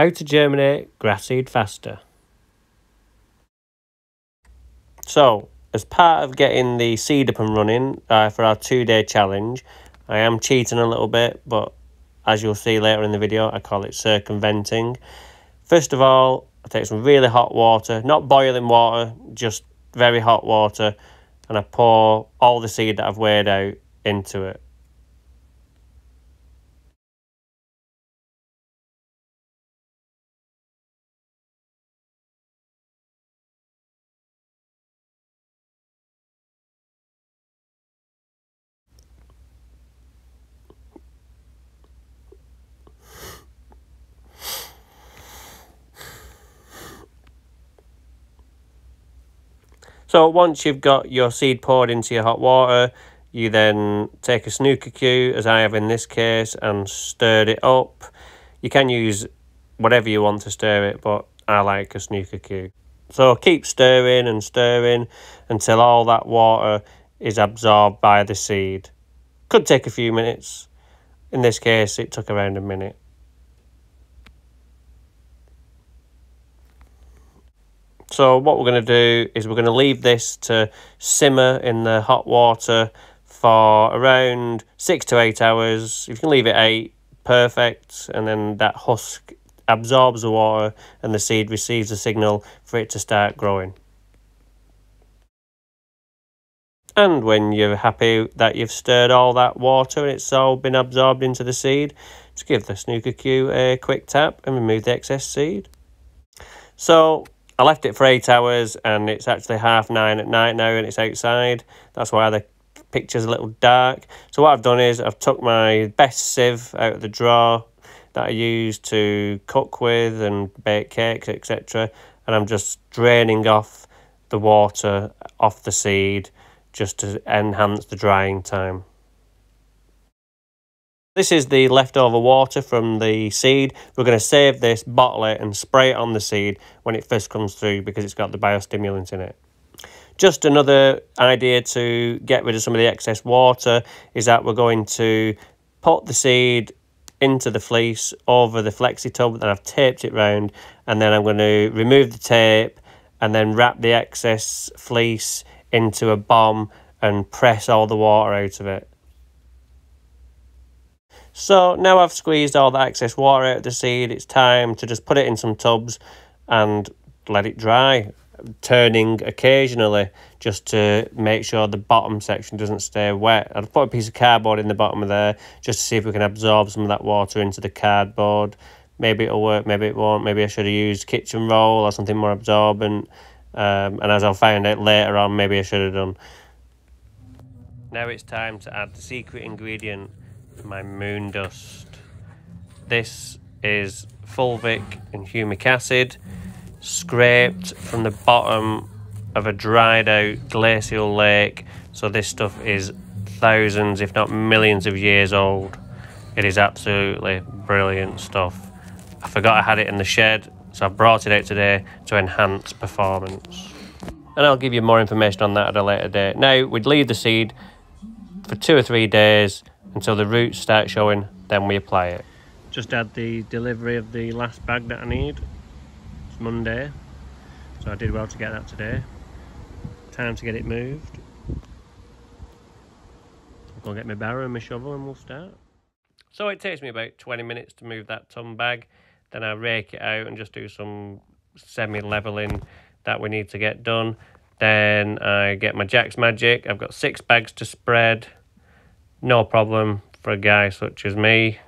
How to germinate grass seed faster. So, as part of getting the seed up and running uh, for our two day challenge, I am cheating a little bit, but as you'll see later in the video, I call it circumventing. First of all, I take some really hot water, not boiling water, just very hot water, and I pour all the seed that I've weighed out into it. So once you've got your seed poured into your hot water, you then take a snooker cue, as I have in this case, and stirred it up. You can use whatever you want to stir it, but I like a snooker cue. So keep stirring and stirring until all that water is absorbed by the seed. Could take a few minutes. In this case, it took around a minute. So what we're going to do is we're going to leave this to simmer in the hot water for around six to eight hours. If you can leave it eight, perfect. And then that husk absorbs the water and the seed receives a signal for it to start growing. And when you're happy that you've stirred all that water and it's all been absorbed into the seed, just give the snooker cue a quick tap and remove the excess seed. So I left it for eight hours and it's actually half nine at night now and it's outside. That's why the picture's a little dark. So what I've done is I've took my best sieve out of the drawer that I use to cook with and bake cakes, etc. And I'm just draining off the water off the seed just to enhance the drying time. This is the leftover water from the seed. We're going to save this, bottle it and spray it on the seed when it first comes through because it's got the biostimulant in it. Just another idea to get rid of some of the excess water is that we're going to put the seed into the fleece over the flexi tub and I've taped it round and then I'm going to remove the tape and then wrap the excess fleece into a bomb and press all the water out of it. So now I've squeezed all the excess water out of the seed, it's time to just put it in some tubs and let it dry, turning occasionally just to make sure the bottom section doesn't stay wet. I've put a piece of cardboard in the bottom of there just to see if we can absorb some of that water into the cardboard. Maybe it'll work, maybe it won't. Maybe I should have used kitchen roll or something more absorbent. Um, and as I'll find out later on, maybe I should have done. Now it's time to add the secret ingredient my moon dust. This is fulvic and humic acid scraped from the bottom of a dried out glacial lake. So this stuff is thousands, if not millions of years old. It is absolutely brilliant stuff. I forgot I had it in the shed, so I've brought it out today to enhance performance. And I'll give you more information on that at a later date. Now, we'd leave the seed for two or three days until the roots start showing, then we apply it. Just had the delivery of the last bag that I need. It's Monday, so I did well to get that today. Time to get it moved. I'll go get my barrow and my shovel and we'll start. So it takes me about 20 minutes to move that ton bag. Then I rake it out and just do some semi-leveling that we need to get done. Then I get my Jack's Magic. I've got six bags to spread no problem for a guy such as me.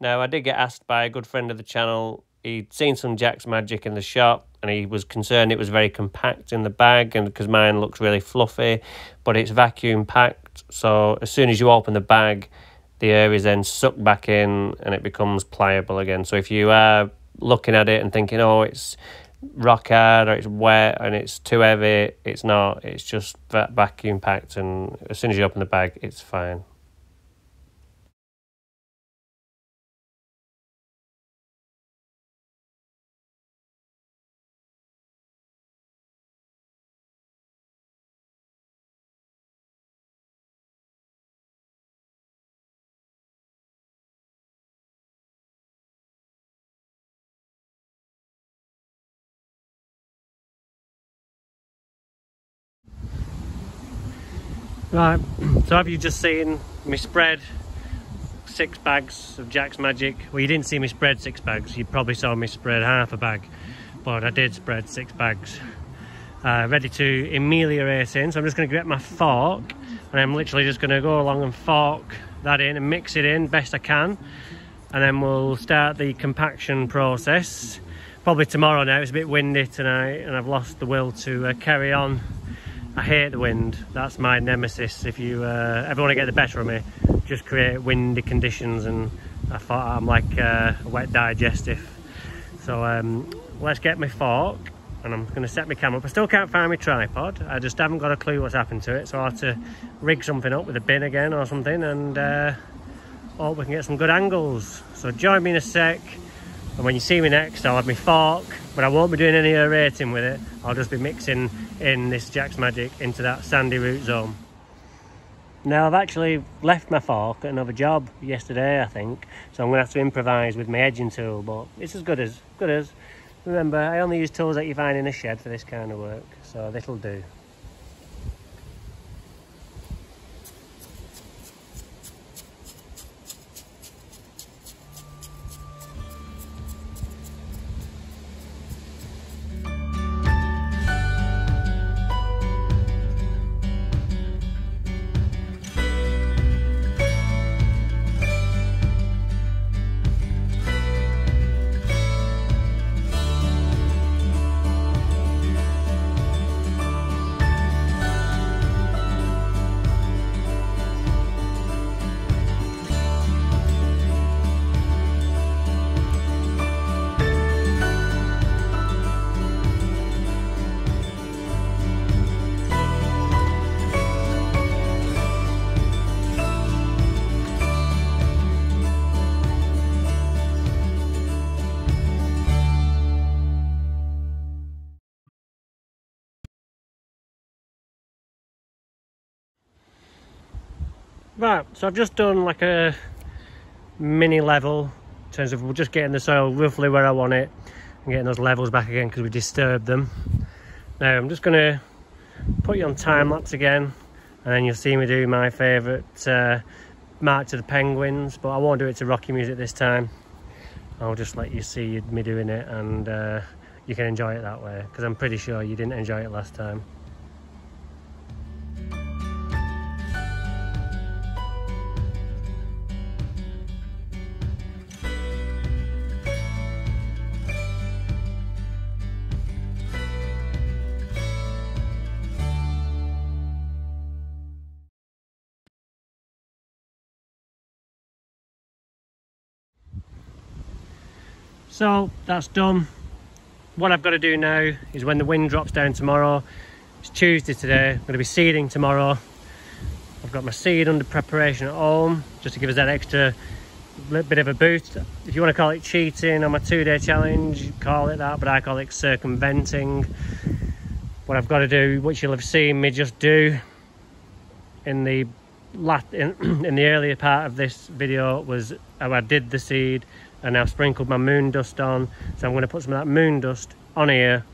Now, I did get asked by a good friend of the channel. He'd seen some Jack's Magic in the shop and he was concerned it was very compact in the bag and because mine looks really fluffy, but it's vacuum packed. So as soon as you open the bag, the air is then sucked back in and it becomes pliable again. So if you are looking at it and thinking, oh, it's rock hard or it's wet and it's too heavy. It's not. It's just vacuum packed, and as soon as you open the bag, it's fine. Right, so have you just seen me spread six bags of Jack's Magic? Well, you didn't see me spread six bags. You probably saw me spread half a bag, but I did spread six bags. Uh, ready to ameliorate in. So I'm just going to get my fork and I'm literally just going to go along and fork that in and mix it in best I can. And then we'll start the compaction process. Probably tomorrow now. It's a bit windy tonight and I've lost the will to uh, carry on I hate the wind. That's my nemesis. If you uh, ever want to get the better of me, just create windy conditions and I thought I'm like uh, a wet digestive. So um, let's get my fork and I'm going to set my camera up. I still can't find my tripod. I just haven't got a clue what's happened to it. So I have to rig something up with a bin again or something and uh, hope we can get some good angles. So join me in a sec. And when you see me next, I'll have my fork, but I won't be doing any aerating with it. I'll just be mixing in this Jack's Magic into that sandy root zone. Now I've actually left my fork at another job yesterday I think so I'm going to have to improvise with my edging tool but it's as good as good as remember I only use tools that you find in a shed for this kind of work so this'll do. Right, so I've just done like a mini level in terms of we're just getting the soil roughly where I want it and getting those levels back again because we disturbed them. Now I'm just going to put you on time lapse again and then you'll see me do my favourite uh, march to the penguins but I won't do it to Rocky music this time. I'll just let you see me doing it and uh, you can enjoy it that way because I'm pretty sure you didn't enjoy it last time. So that's done. What I've got to do now is when the wind drops down tomorrow, it's Tuesday today, I'm going to be seeding tomorrow. I've got my seed under preparation at home, just to give us that extra little bit of a boost. If you want to call it cheating on my two-day challenge, call it that, but I call it circumventing. What I've got to do, which you'll have seen me just do in the in, in the earlier part of this video was how I did the seed and I've sprinkled my moon dust on so I'm going to put some of that moon dust on here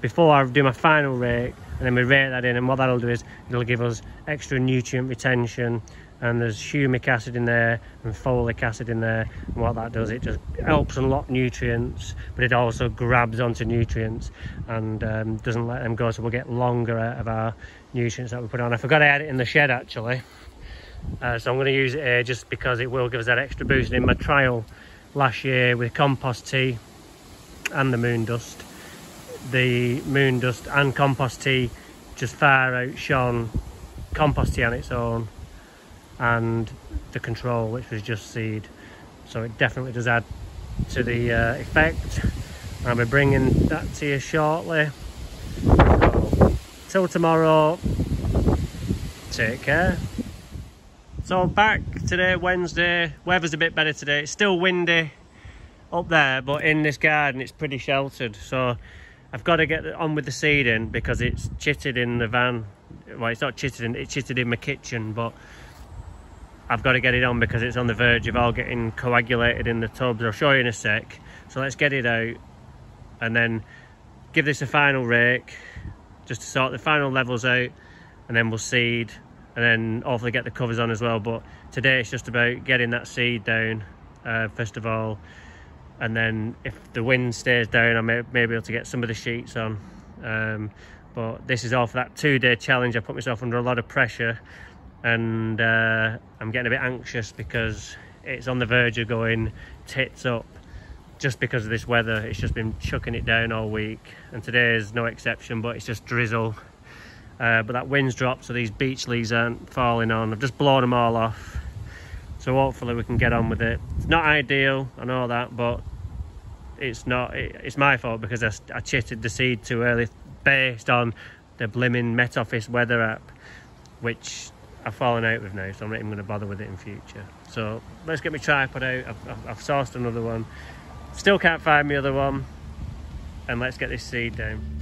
before I do my final rake and then we rake that in and what that'll do is it'll give us extra nutrient retention and there's humic acid in there and fulvic acid in there and what that does it just helps unlock nutrients but it also grabs onto nutrients and um, doesn't let them go so we'll get longer out of our nutrients that we put on. I forgot I had it in the shed actually uh, so I'm going to use it here just because it will give us that extra boost in my trial last year with compost tea and the moon dust. The moon dust and compost tea just far outshone compost tea on its own and the control which was just seed. So it definitely does add to the uh, effect. I'll be bringing that to you shortly. So, till tomorrow, take care. So back today, Wednesday. Weather's a bit better today. It's still windy up there, but in this garden it's pretty sheltered. So I've got to get on with the seeding because it's chitted in the van. Well, it's not chitted in, it's chitted in my kitchen, but I've got to get it on because it's on the verge of all getting coagulated in the tubs. I'll show you in a sec. So let's get it out and then give this a final rake just to sort the final levels out and then we'll seed and then hopefully get the covers on as well. But today it's just about getting that seed down uh, first of all. And then if the wind stays down I may, may be able to get some of the sheets on. Um, but this is all for that two-day challenge. I put myself under a lot of pressure and uh, I'm getting a bit anxious because it's on the verge of going tits up just because of this weather. It's just been chucking it down all week. And today is no exception but it's just drizzle uh, but that wind's dropped so these beech leaves aren't falling on. I've just blown them all off. So hopefully we can get on with it. It's not ideal I know that but it's not it, it's my fault because I, I chitted the seed too early based on the blimmin Met Office weather app which I've fallen out with now so I'm not even going to bother with it in future. So let's get my tripod out. I've, I've, I've sourced another one. Still can't find my other one. And let's get this seed down.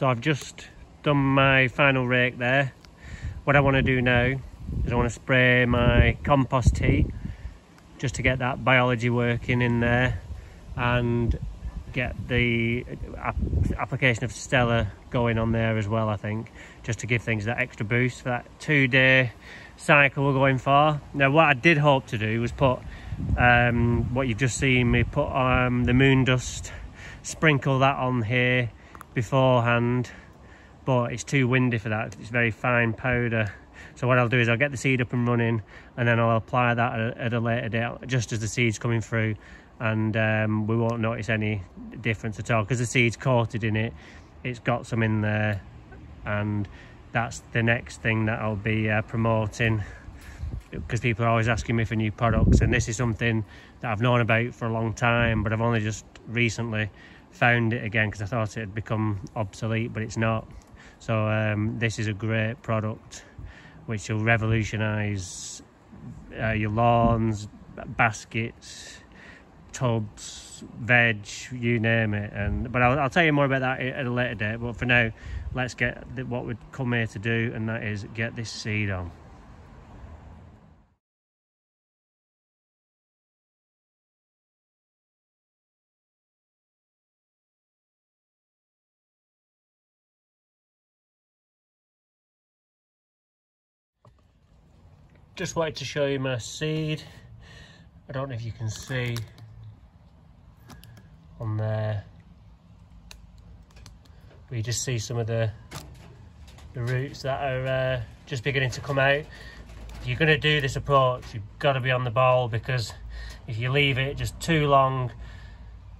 So I've just done my final rake there. What I want to do now is I want to spray my compost tea just to get that biology working in there and get the application of Steller going on there as well I think just to give things that extra boost for that two day cycle we're going for now what I did hope to do was put um, what you've just seen me put um, the moon dust sprinkle that on here beforehand but it's too windy for that. It's very fine powder. So what I'll do is I'll get the seed up and running and then I'll apply that at a, at a later date just as the seed's coming through and um, we won't notice any difference at all. Because the seed's coated in it it's got some in there and that's the next thing that I'll be uh, promoting because people are always asking me for new products and this is something that I've known about for a long time but I've only just recently found it again because I thought it had become obsolete, but it's not. So um, this is a great product which will revolutionise uh, your lawns, baskets, tubs, veg, you name it. And but I'll, I'll, tell you more about that at a later date. But for now, let's get what we've come here to do, and that is get this seed on. Just wanted to show you my seed. I don't know if you can see on there. But you just see some of the the roots that are uh, just beginning to come out. If you're going to do this approach. You've got to be on the ball because if you leave it just too long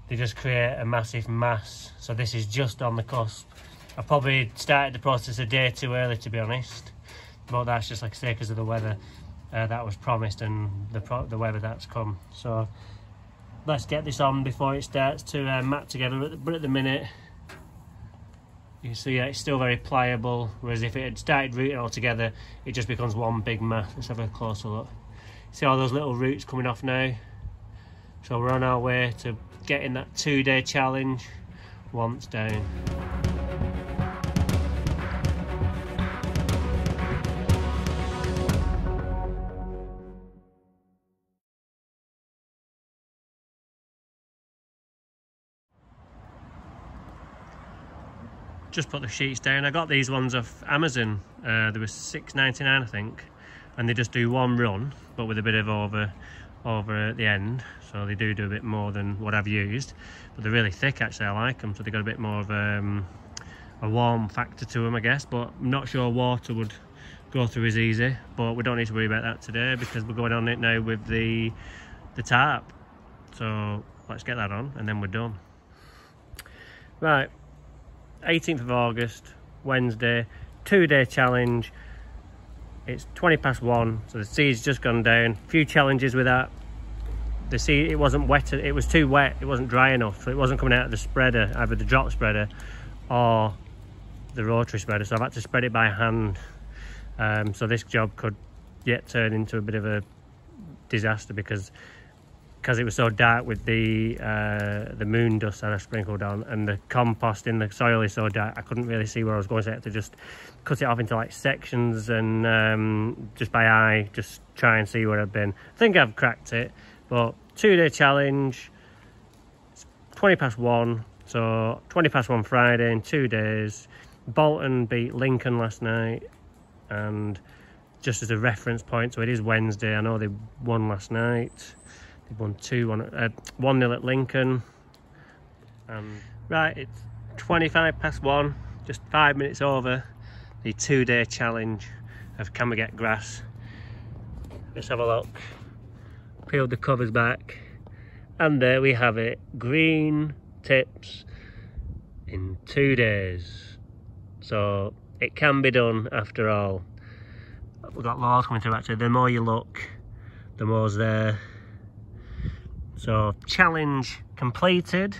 they just create a massive mass. So this is just on the cusp. I probably started the process a day too early to be honest. But that's just like I say because of the weather uh, that was promised and the pro the weather that's come. So let's get this on before it starts to uh, mat together. But at the minute, you see it's still very pliable, whereas if it had started rooting all together, it just becomes one big mass. Let's have a closer look. See all those little roots coming off now? So we're on our way to getting that two-day challenge once down. Just put the sheets down. I got these ones off Amazon. Uh, they were six ninety nine, I think, and they just do one run, but with a bit of over over at the end. So they do do a bit more than what I've used, but they're really thick. Actually, I like them. So they got a bit more of um, a warm factor to them, I guess. But I'm not sure water would go through as easy. But we don't need to worry about that today because we're going on it now with the the tarp. So let's get that on, and then we're done. Right, 18th of August, Wednesday, two day challenge. It's 20 past one, so the sea's just gone down. A few challenges with that. The sea, it wasn't wet, it was too wet, it wasn't dry enough, so it wasn't coming out of the spreader, either the drop spreader or the rotary spreader, so I've had to spread it by hand. Um, so this job could yet turn into a bit of a disaster because because it was so dark with the uh, the moon dust that I sprinkled on and the compost in the soil is so dark I couldn't really see where I was going so I had to just cut it off into like sections and um, just by eye just try and see where I've been. I think I've cracked it but two day challenge it's 20 past one so 20 past one Friday in two days Bolton beat Lincoln last night and just as a reference point so it is Wednesday I know they won last night won 2 1 uh, 1 nil at Lincoln. Um, right, it's 25 past 1, just 5 minutes over the two day challenge of Can We Get Grass. Let's have a look. Peeled the covers back, and there we have it green tips in two days. So it can be done after all. We've got laws coming through actually. The more you look, the more's there. So challenge completed.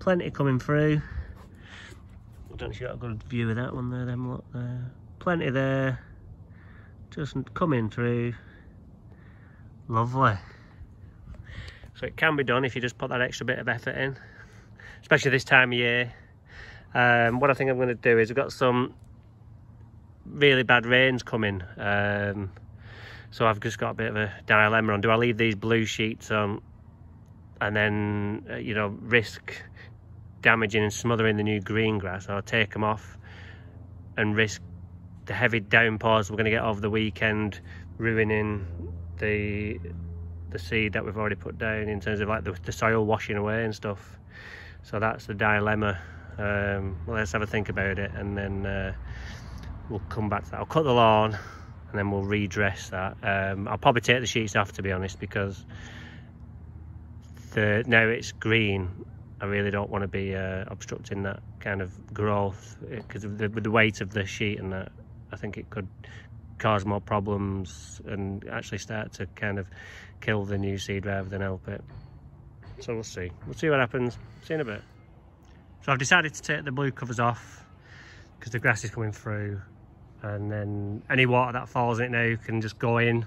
Plenty coming through. I don't know if you got a good view of that one there, them look there. Plenty there. Just coming through. Lovely. So it can be done if you just put that extra bit of effort in. Especially this time of year. Um, what I think I'm going to do is we've got some really bad rains coming. Um, so I've just got a bit of a dilemma on. Do I leave these blue sheets on and then, uh, you know, risk damaging and smothering the new green grass? Or take them off and risk the heavy downpours we're going to get over the weekend ruining the the seed that we've already put down in terms of like the, the soil washing away and stuff. So that's the dilemma. Um, well, let's have a think about it and then uh, we'll come back to that. I'll cut the lawn and then we'll redress that. Um, I'll probably take the sheets off to be honest because the now it's green I really don't want to be uh, obstructing that kind of growth because with the weight of the sheet and that I think it could cause more problems and actually start to kind of kill the new seed rather than help it. So we'll see. We'll see what happens. See in a bit. So I've decided to take the blue covers off because the grass is coming through and then any water that falls in it now can just go in.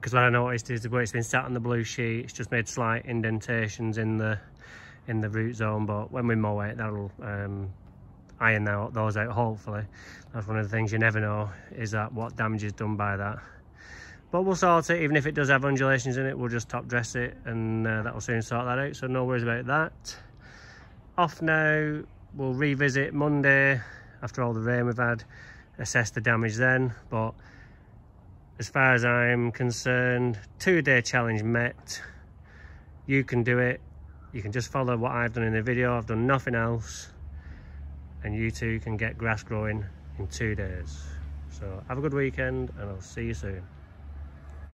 Because what I noticed is where it's been sat on the blue sheet it's just made slight indentations in the in the root zone. But when we mow it that'll um, iron out those out hopefully. That's one of the things you never know is that what damage is done by that. But we'll sort it. Even if it does have undulations in it we'll just top dress it and uh, that will soon sort that out. So no worries about that. Off now. We'll revisit Monday after all the rain we've had assess the damage then but as far as I'm concerned two day challenge met. You can do it. You can just follow what I've done in the video. I've done nothing else. And you too can get grass growing in two days. So have a good weekend and I'll see you soon